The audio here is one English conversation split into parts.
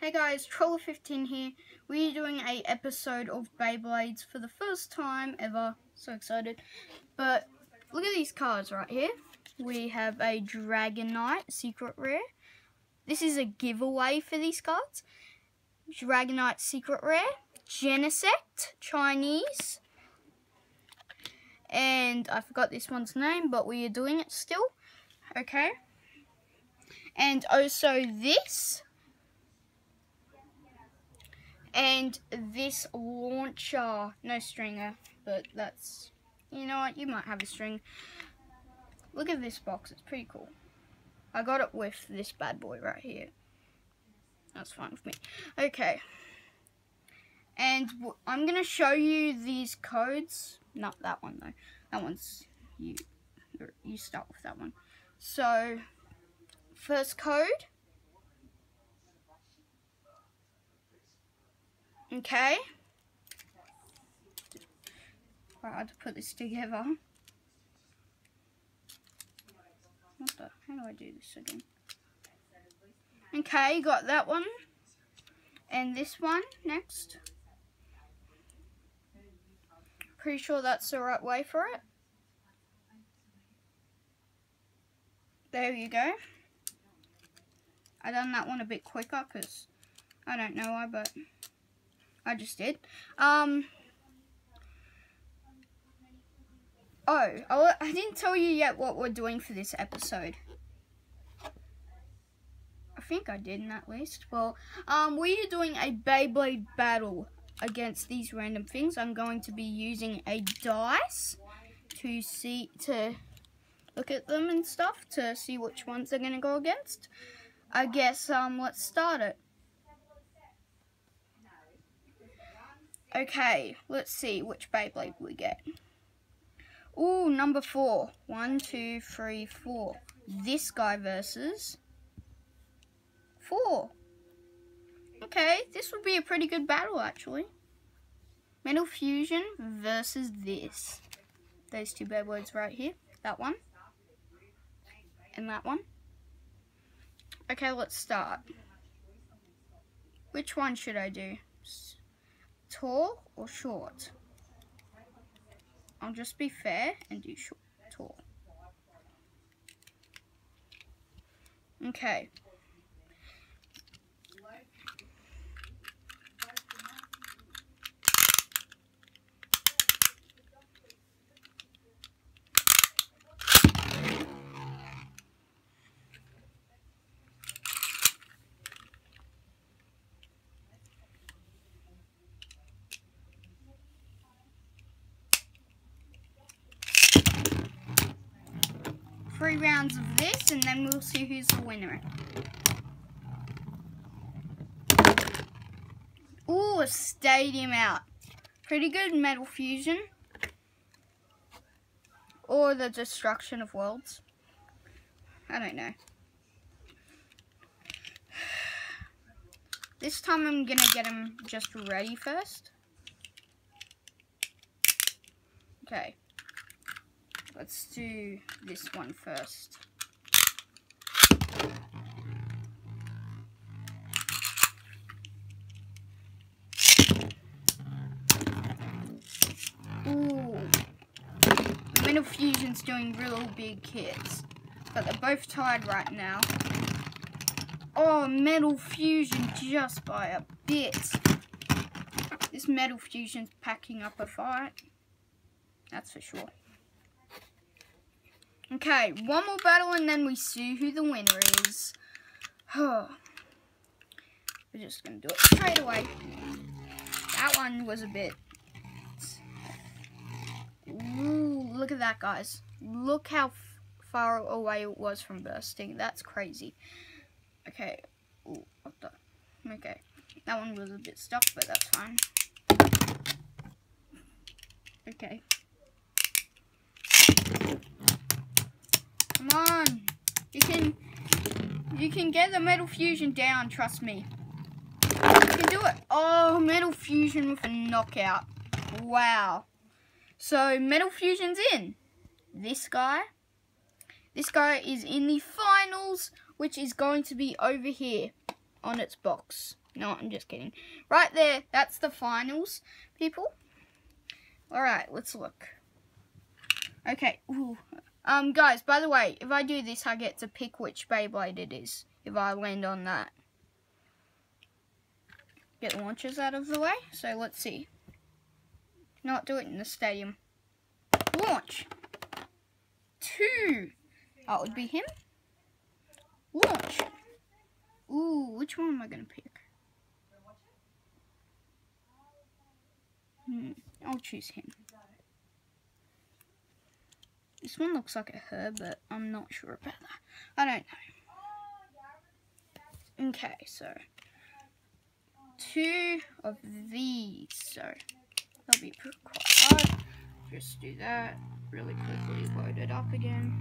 Hey guys, Troller15 here. We're doing a episode of Beyblades for the first time ever. So excited. But look at these cards right here. We have a Dragonite Secret Rare. This is a giveaway for these cards. Dragonite Secret Rare. Genesect Chinese. And I forgot this one's name, but we are doing it still. Okay. And also this and this launcher, no stringer, but that's, you know what, you might have a string. Look at this box, it's pretty cool. I got it with this bad boy right here. That's fine with me. Okay. And I'm to show you these codes. Not that one though. That one's, you, you start with that one. So, first code Okay. Right, I had to put this together. What the? How do I do this again? Okay, got that one. And this one next. Pretty sure that's the right way for it. There you go. I done that one a bit quicker because I don't know why, but I just did. Um. Oh, I didn't tell you yet what we're doing for this episode. I think I did in at least. Well, um, we are doing a Beyblade battle against these random things. I'm going to be using a dice to see to look at them and stuff to see which ones they're going to go against. I guess um, let's start it. Okay, let's see which Beyblade we get. Ooh, number four. One, two, three, four. This guy versus four. Okay, this would be a pretty good battle, actually. Metal Fusion versus this. Those two Beyblades right here. That one. And that one. Okay, let's start. Which one should I do? Tall or short? I'll just be fair and do short, tall. Okay. Three rounds of this and then we'll see who's the winner. Ooh, a stadium out. Pretty good metal fusion. Or the destruction of worlds. I don't know. This time I'm gonna get him just ready first. Okay. Let's do this one first. Ooh. Metal Fusion's doing real big hits. But they're both tied right now. Oh, Metal Fusion just by a bit. This Metal Fusion's packing up a fight. That's for sure. Okay, one more battle and then we see who the winner is. We're just going to do it straight away. That one was a bit... Ooh, look at that, guys. Look how far away it was from bursting. That's crazy. Okay. Ooh. Okay. That one was a bit stuck, but that's fine. Okay. Come on. You can you can get the metal fusion down, trust me. You can do it. Oh, metal fusion with a knockout. Wow. So metal fusion's in. This guy. This guy is in the finals, which is going to be over here on its box. No, I'm just kidding. Right there, that's the finals, people. Alright, let's look. Okay, ooh. Um, guys, by the way, if I do this, I get to pick which Beyblade it is. If I land on that. Get launchers out of the way. So, let's see. Not do it in the stadium. Launch. Two. That would be him. Launch. Ooh, which one am I going to pick? Hmm, I'll choose him. This one looks like a her, but I'm not sure about that. I don't know. Okay, so two of these. So that'll be quite hard. Just do that really quickly. Load it up again.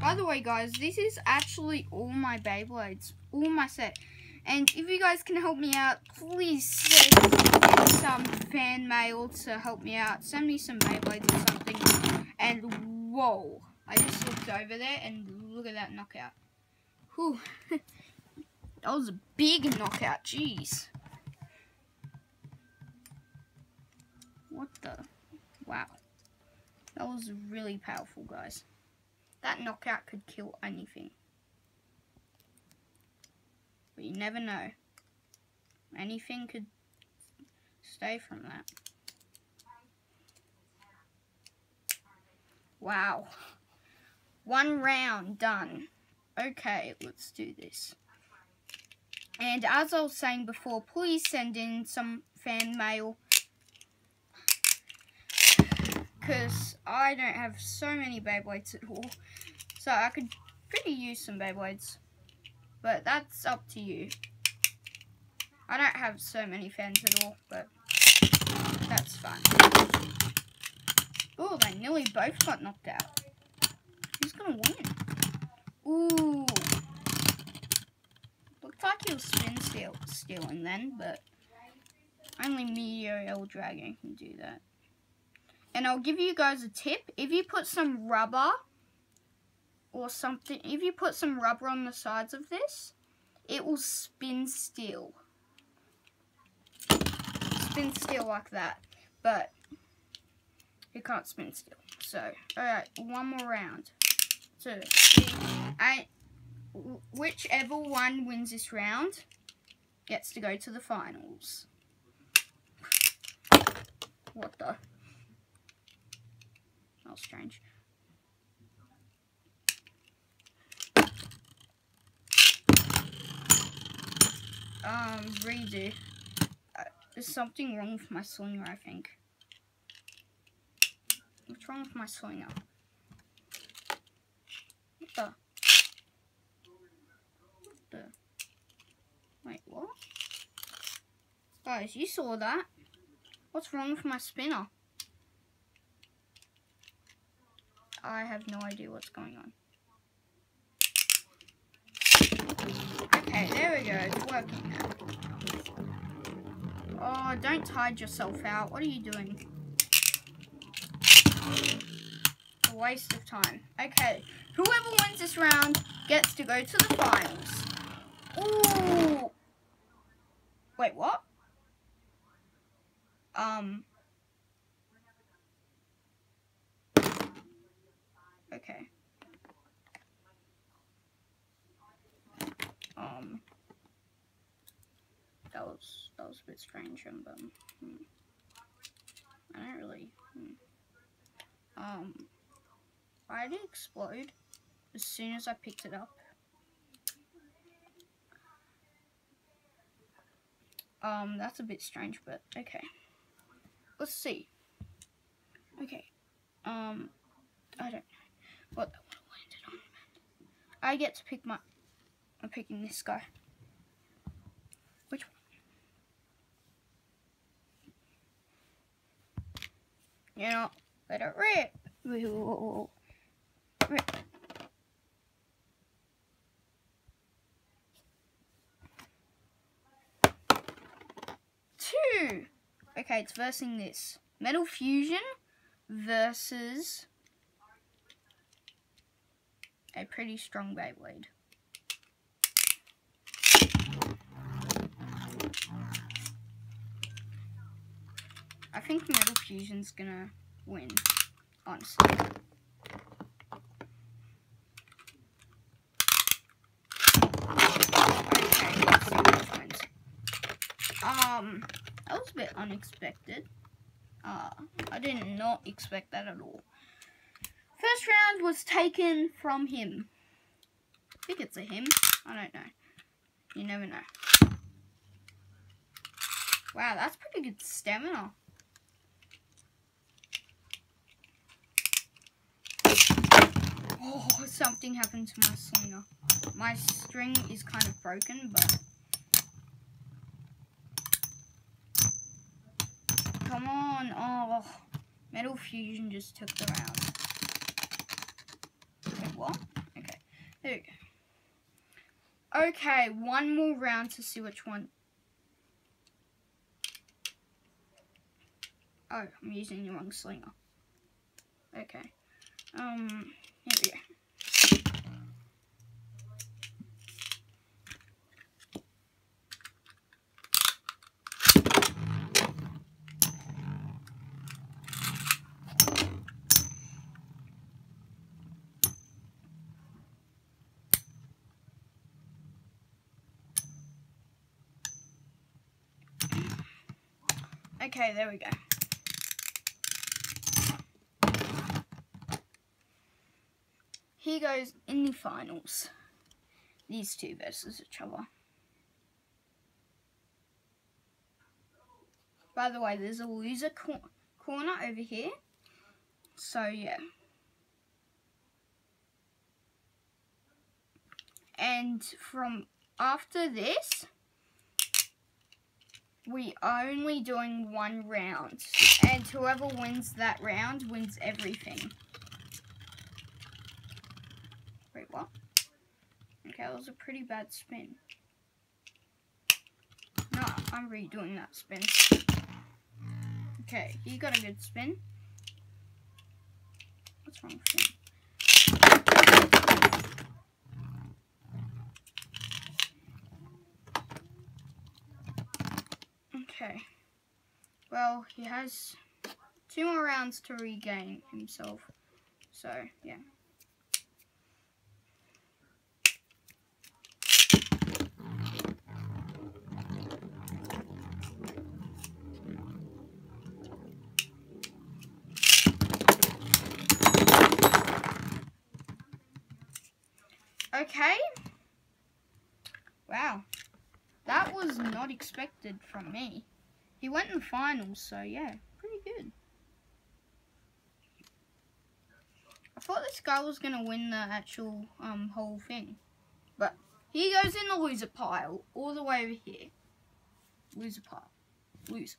By the way, guys, this is actually all my Beyblades, all my set. And if you guys can help me out, please send some fan mail to help me out. Send me some Beyblades or something. And whoa, I just looked over there and look at that knockout. Whew. that was a big knockout, jeez. What the? Wow. That was really powerful, guys. That knockout could kill anything. But you never know. Anything could stay from that. Wow. One round done. Okay, let's do this. And as I was saying before, please send in some fan mail. Because I don't have so many Beyblades at all. So I could pretty use some Beyblades. But that's up to you. I don't have so many fans at all, but that's fine. Oh, they nearly both got knocked out. Who's gonna win? Ooh. Looked like he was spin steal stealing then, but only Meteor L Dragon can do that. And I'll give you guys a tip. If you put some rubber or something, if you put some rubber on the sides of this, it will spin still. Spin still like that. But it can't spin still. So, alright, one more round. So, I, whichever one wins this round gets to go to the finals. What the? That strange. Um, redo. Uh, there's something wrong with my slinger, I think. What's wrong with my slinger? What the? What the? Wait, what? Guys, you saw that. What's wrong with my spinner? I have no idea what's going on. Okay, there we go. It's working now. Oh, don't hide yourself out. What are you doing? A waste of time. Okay, whoever wins this round gets to go to the finals. Ooh. Wait, what? Um. Okay. Um, that was that was a bit strange, um, but hmm. I don't really. Hmm. Um, did explode as soon as I picked it up? Um, that's a bit strange, but okay. Let's see. Okay. Um, I don't know what that have landed on. I get to pick my I'm picking this guy. Which one? You know, let it rip. Rip. Two. Okay, it's versing this. Metal Fusion versus a pretty strong Beyblade. I think Metal Fusion's gonna win, honestly. Um, that was a bit unexpected. Uh, I did not expect that at all. First round was taken from him. I think it's a him. I don't know. You never know. Wow, that's pretty good stamina. Oh, something happened to my slinger. My string is kind of broken, but... Come on. Oh, Metal Fusion just took the round. What? Okay, there we go. Okay, one more round to see which one. Oh, I'm using the wrong slinger. Okay. Um, Okay, there we go. Here goes in the finals. These two versus each other. By the way, there's a loser cor corner over here. So, yeah. And from after this, we are only doing one round. And whoever wins that round wins everything. Wait, what? Okay, that was a pretty bad spin. No, I'm redoing that spin. Okay, he got a good spin. What's wrong with him? Okay. Well, he has two more rounds to regain himself. So, yeah. Okay. Wow. That was not expected from me. He went in the finals, so yeah, pretty good. I thought this guy was going to win the actual um, whole thing. But he goes in the loser pile, all the way over here. Loser pile. Loser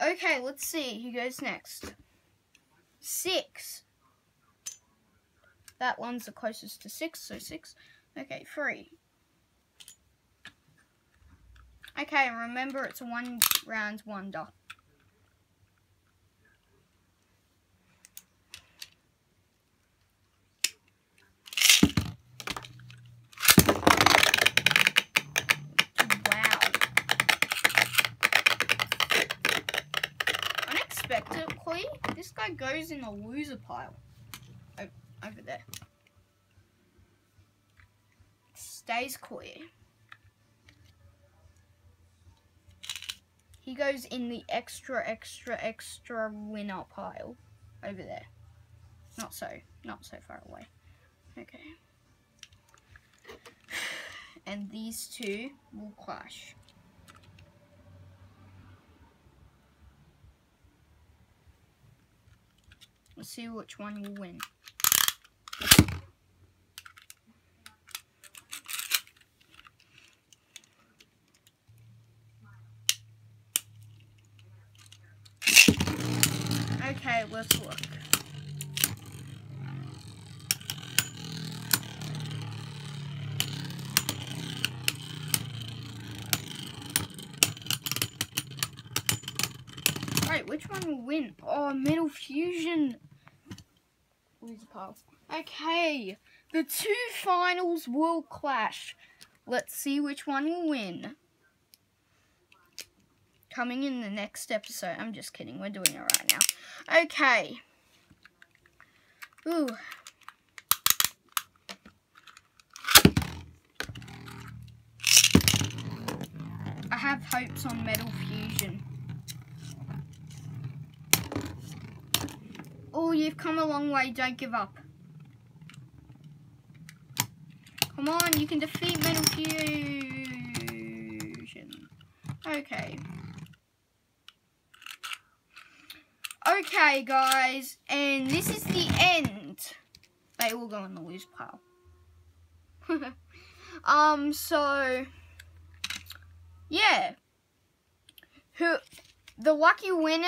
pile. Okay, let's see who goes next. Six. That one's the closest to six, so six. Okay, three. Okay, remember it's one round wonder. This guy goes in the loser pile over there. Stays clear. He goes in the extra, extra, extra winner pile over there. Not so, not so far away. Okay. And these two will clash. Let's see which one will win. Let's look. Right, which one will win? Oh, Metal Fusion. Loser pile. Okay, the two finals will clash. Let's see which one will win. Coming in the next episode. I'm just kidding. We're doing it right now. Okay. Ooh. I have hopes on Metal Fusion. Oh, you've come a long way. Don't give up. Come on, you can defeat Metal Fusion. Okay. Okay, guys, and this is the end. They will go in the lose pile. um, so, yeah. Who, the lucky winner,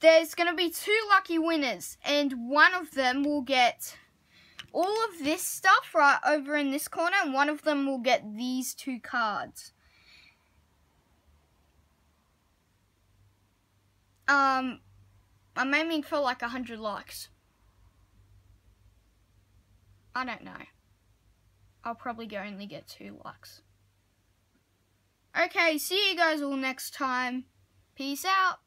there's going to be two lucky winners, and one of them will get all of this stuff right over in this corner, and one of them will get these two cards. Um, I'm aiming for like a hundred likes. I don't know. I'll probably only get two likes. Okay, see you guys all next time. Peace out.